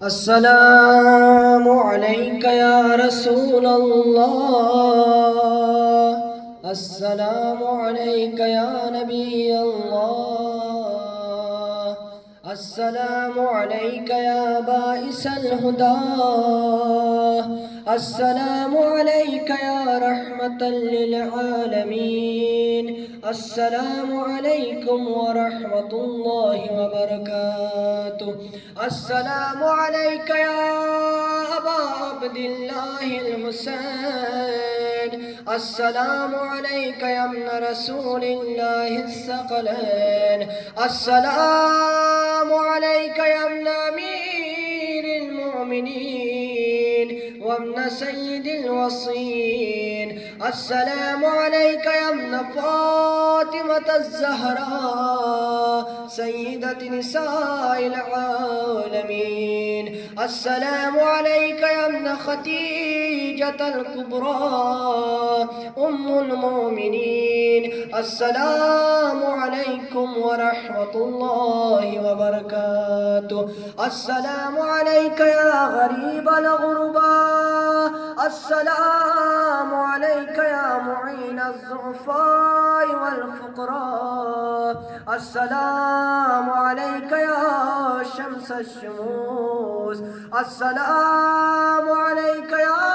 السلام علیک یا رسول اللہ السلام علیک یا نبی اللہ السلام عليك يا بائس الهدى. السلام عليك يا رحمة للعالمين. السلام عليكم ورحمة الله وبركاته. السلام عليك يا أبا عبد الله الحسين. السلام عليك يا ابن رسول الله الثقلين. السلام وابن سيد الوصين السلام عليك يا ابن فاطمة الزهراء سيدة نساء العالمين. السلام عليك يا ابن خديجة الكبرى أم المؤمنين. السلام عليكم ورحمة الله وبركاته. السلام عليك يا غريب الغرباء السلام عليك يا معين الضعفاء والفقراء. السلام عليك يا شمس الشموس. السلام عليك يا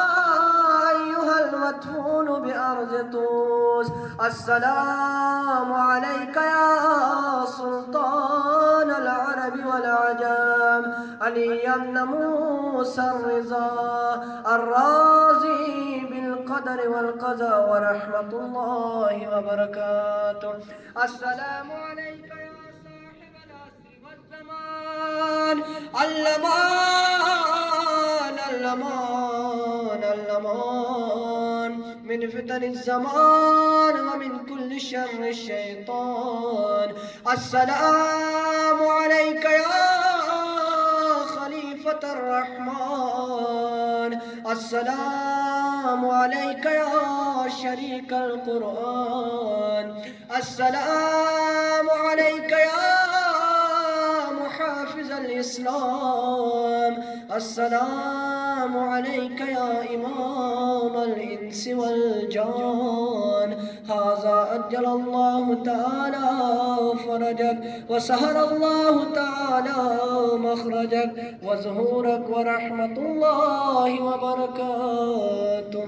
أيها المدفون بأرض طوس. السلام عليك يا سلطان العرب والعجم علي بن موسى الرضا. الرازي بالقدر والقضاء ورحمة الله وبركاته. السلام عليك اللمان من فتن الزمان ومن كل شر الشيطان. السلام عليك يا خليفة الرحمن. السلام عليك يا شريك القرآن. السلام الإسلام. السلام عليك يا إمام الإنس والجان. هذا أجل الله تعالى فرجك وسهر الله تعالى مخرجك. وزهورك ورحمة الله وبركاته.